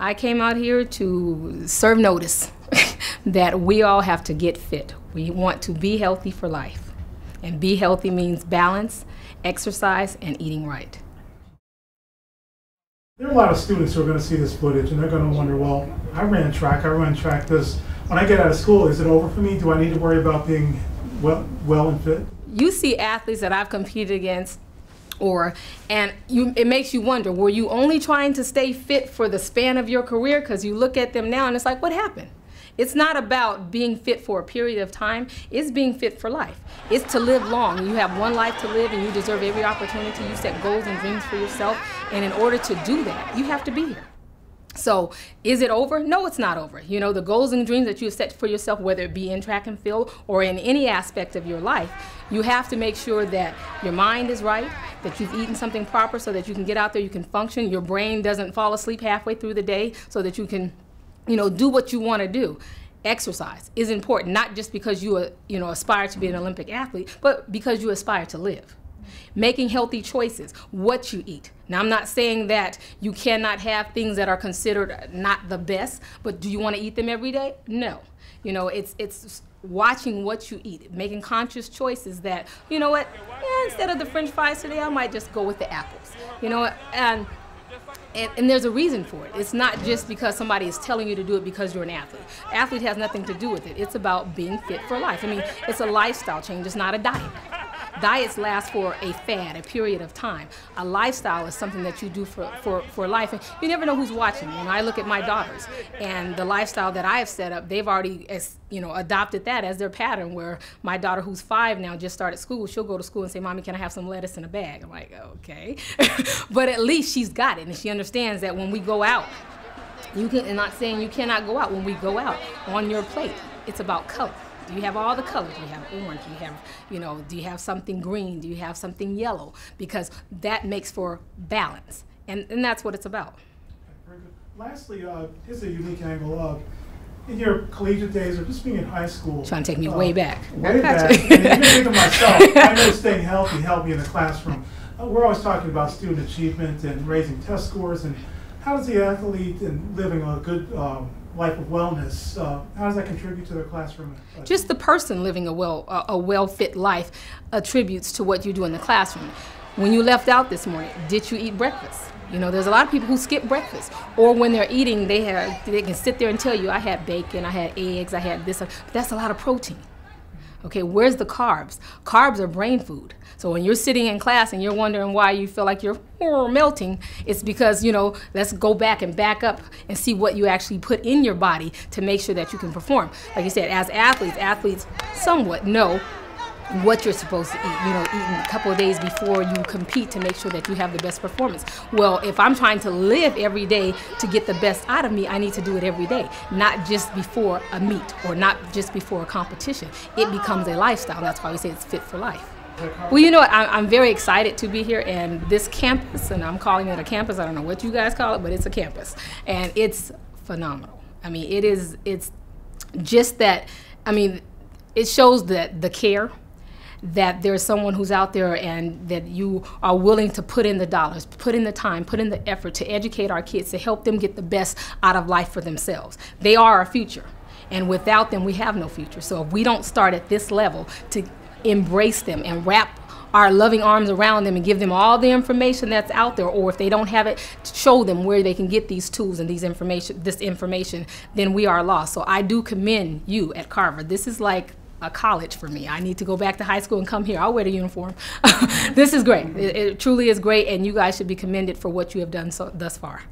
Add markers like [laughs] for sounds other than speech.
I came out here to serve notice [laughs] that we all have to get fit. We want to be healthy for life. And be healthy means balance, exercise, and eating right. There are a lot of students who are going to see this footage and they're going to wonder, well, I ran track, I run track this. When I get out of school, is it over for me? Do I need to worry about being well, well and fit? You see athletes that I've competed against or and you it makes you wonder were you only trying to stay fit for the span of your career? Because you look at them now and it's like what happened? It's not about being fit for a period of time it's being fit for life. It's to live long. You have one life to live and you deserve every opportunity. You set goals and dreams for yourself. And in order to do that you have to be here so, is it over? No, it's not over. You know, the goals and dreams that you have set for yourself, whether it be in track and field or in any aspect of your life, you have to make sure that your mind is right, that you've eaten something proper so that you can get out there, you can function, your brain doesn't fall asleep halfway through the day so that you can, you know, do what you want to do exercise is important not just because you you know aspire to be an olympic athlete but because you aspire to live making healthy choices, what you eat. Now, I'm not saying that you cannot have things that are considered not the best, but do you want to eat them every day? No. You know, it's it's watching what you eat, making conscious choices that, you know what, yeah, instead of the french fries today, I might just go with the apples. You know, and and, and, there's a reason for it. It's not just because somebody is telling you to do it because you're an athlete. Athlete has nothing to do with it. It's about being fit for life. I mean, it's a lifestyle change. It's not a diet. Diets last for a fad, a period of time. A lifestyle is something that you do for, for, for life. And you never know who's watching. When I look at my daughters and the lifestyle that I have set up, they've already you know, adopted that as their pattern where my daughter who's five now just started school, she'll go to school and say, Mommy, can I have some lettuce in a bag? I'm like, okay. [laughs] but at least she's got it and she understands that when we go out, you can, and not saying you cannot go out, when we go out on your plate, it's about color. Do you have all the colors? Do you have orange? Do you have, you know, do you have something green? Do you have something yellow? Because that makes for balance. And, and that's what it's about. Lastly, uh, here's a unique angle. of in your collegiate days or just being in high school. Trying to take me uh, way back. Way back. and even think myself, I know staying healthy helped me in the classroom. Uh, we're always talking about student achievement and raising test scores and how does the athlete and living a good um, life of wellness, uh, how does that contribute to their classroom? Just the person living a well a, well fit life attributes to what you do in the classroom. When you left out this morning, did you eat breakfast? You know, there's a lot of people who skip breakfast, or when they're eating, they have they can sit there and tell you, I had bacon, I had eggs, I had this. But that's a lot of protein. Okay, where's the carbs? Carbs are brain food. So when you're sitting in class and you're wondering why you feel like you're melting, it's because, you know, let's go back and back up and see what you actually put in your body to make sure that you can perform. Like you said, as athletes, athletes somewhat know what you're supposed to eat, you know, eating a couple of days before you compete to make sure that you have the best performance. Well, if I'm trying to live every day to get the best out of me, I need to do it every day, not just before a meet or not just before a competition. It becomes a lifestyle. That's why we say it's fit for life. Well, you know what? I'm very excited to be here, and this campus, and I'm calling it a campus. I don't know what you guys call it, but it's a campus, and it's phenomenal. I mean, it is. It's just that. I mean, it shows that the care that there's someone who's out there and that you are willing to put in the dollars, put in the time, put in the effort to educate our kids, to help them get the best out of life for themselves. They are our future. And without them, we have no future. So if we don't start at this level to embrace them and wrap our loving arms around them and give them all the information that's out there or if they don't have it show them where they can get these tools and these information this information then we are lost so i do commend you at carver this is like a college for me. I need to go back to high school and come here. I'll wear the uniform. [laughs] this is great. It, it, truly is great, and you guys should be commended for what you have done so, thus far.